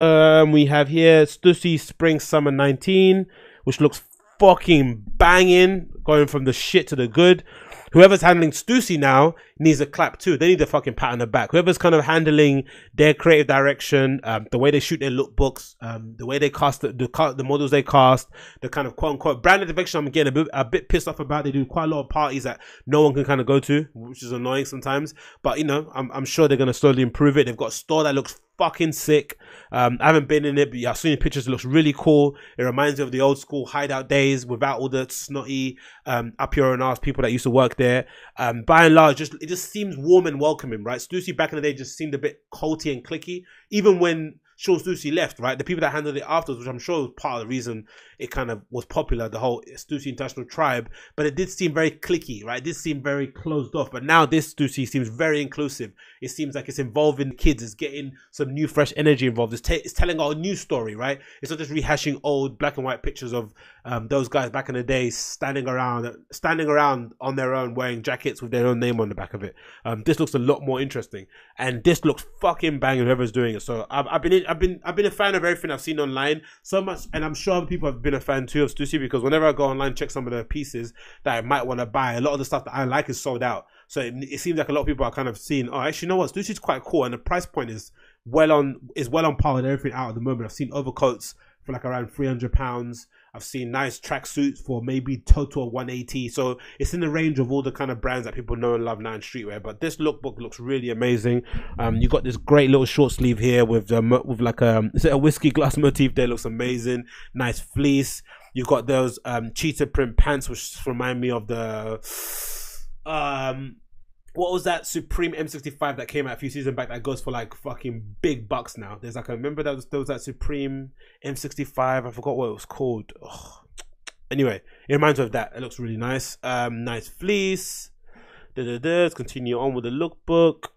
Um, we have here Stussy Spring Summer 19, which looks fucking banging, going from the shit to the good. Whoever's handling Stussy now needs a clap too. They need a fucking pat on the back. Whoever's kind of handling their creative direction, um, the way they shoot their lookbooks, um, the way they cast the, the, the models they cast, the kind of quote unquote brand direction I'm getting a bit, a bit pissed off about. They do quite a lot of parties that no one can kind of go to, which is annoying sometimes. But you know, I'm, I'm sure they're going to slowly improve it. They've got a store that looks fucking sick. Um, I haven't been in it, but yeah, I've seen pictures. It looks really cool. It reminds me of the old school hideout days without all the snotty, um, up your own ass people that used to work there. Um, by and large, just it just seems warm and welcoming, right? Stussy back in the day just seemed a bit culty and cliquey, even when Shawn Stussy left, right? The people that handled it afterwards, which I'm sure was part of the reason it kind of was popular, the whole Stussy International Tribe, but it did seem very cliquey, right? It did seem very closed off. But now this Stussy seems very inclusive. It seems like it's involving kids, it's getting some new, fresh energy involved. It's, it's telling our new story, right? It's not just rehashing old black and white pictures of um, those guys back in the day standing around, standing around on their own, wearing jackets with their own name on the back of it. Um, this looks a lot more interesting, and this looks fucking banging. Whoever's doing it, so I've, I've been in, I've been I've been a fan of everything I've seen online so much, and I'm sure other people have been a fan too of Stussy because whenever I go online check some of the pieces that I might want to buy, a lot of the stuff that I like is sold out. So it, it seems like a lot of people are kind of seeing, oh, actually, you know what, Stussy's quite cool, and the price point is well on is well on par with everything out at the moment. I've seen overcoats for like around three hundred pounds. I've seen nice tracksuits for maybe total 180. So it's in the range of all the kind of brands that people know and love now in streetwear. But this lookbook looks really amazing. Um, you got this great little short sleeve here with um, with like a is it a whiskey glass motif there? Looks amazing. Nice fleece. You got those um, cheetah print pants, which remind me of the um what was that Supreme M65 that came out a few seasons back that goes for like fucking big bucks now? There's like, I remember that was, there was that Supreme M65. I forgot what it was called. Ugh. Anyway, it reminds me of that. It looks really nice. Um, nice fleece. Da, da, da. Let's continue on with the lookbook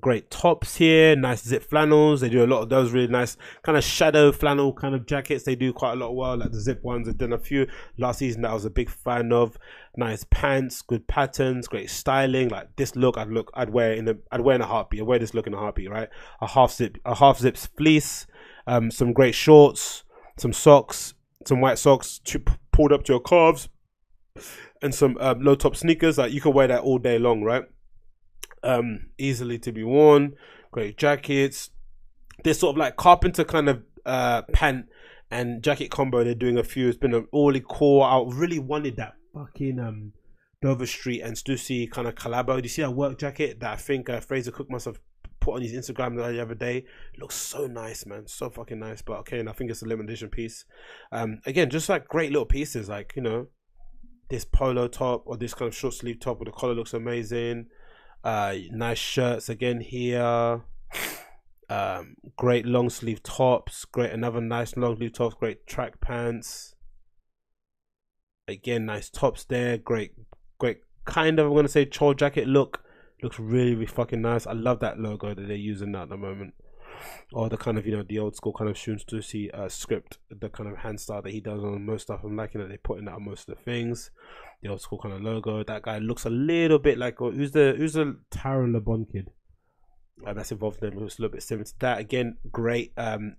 great tops here nice zip flannels. They do a lot of those really nice kind of shadow flannel kind of jackets. They do quite a lot well like the zip ones. I've done a few. Last season that i was a big fan of. Nice pants good patterns great styling. Like this look i'd look i'd wear in a i'd wear in a heartbeat. I'd wear this look in a heartbeat right? A half zip a half zips fleece um some great shorts some socks some white socks pulled up to your calves and some um, low top sneakers. Like you can wear that all day long right um, easily to be worn. Great jackets. This sort of like carpenter kind of uh, pant and jacket combo. They're doing a few. It's been a really cool. I really wanted that fucking um, Dover Street and Stussy kind of collabo. Do you see that work jacket that I think uh, Fraser Cooke must have put on his Instagram the other day? It looks so nice, man. So fucking nice. But okay, and I think it's a limited edition piece. Um, again, just like great little pieces. Like you know, this polo top or this kind of short sleeve top with the collar looks amazing. Uh, nice shirts again here. Um, great long sleeve tops. Great, another nice long sleeve tops. Great track pants. Again, nice tops there. Great, great kind of I'm gonna say chore jacket look. Looks really, really fucking nice. I love that logo that they're using at the moment or the kind of you know the old school kind of Shawn uh, script, the kind of hand style that he does on most stuff. I'm liking that they put in on most of the things. The old school kind of logo. That guy looks a little bit like uh, who's the who's the Tyrone Lebon kid? Uh, that's involved in them. Looks a little bit similar to that. Again, great um,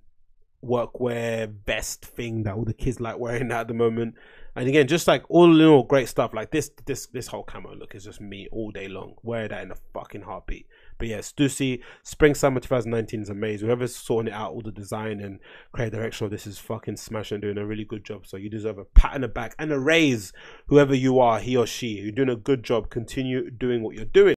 workwear best thing that all the kids like wearing at the moment. And again, just like all in all, great stuff. Like this, this, this whole camo look is just me all day long. Wear that in a fucking heartbeat. But yeah, Stussy, Spring Summer 2019 is amazing. Whoever's sorting it out, all the design and creative direction of this is fucking smashing, doing a really good job. So you deserve a pat on the back and a raise, whoever you are, he or she. You're doing a good job. Continue doing what you're doing.